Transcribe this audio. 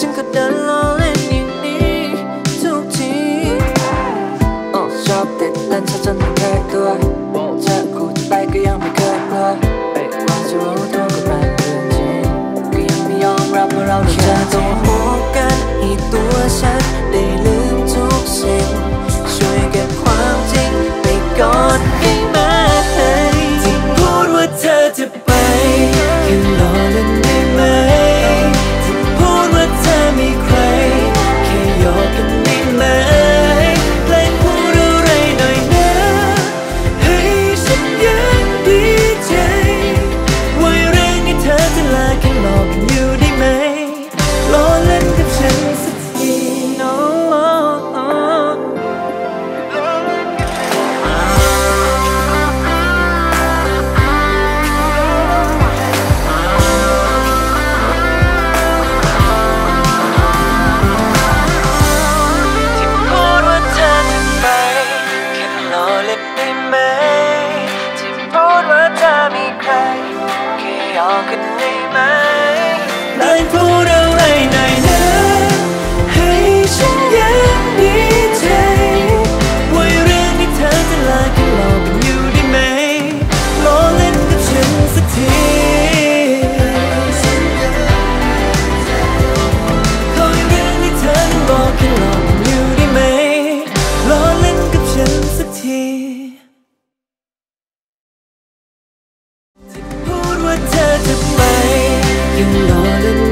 I'm done all in you need to tea. Oh, shop that lunch at You know lolo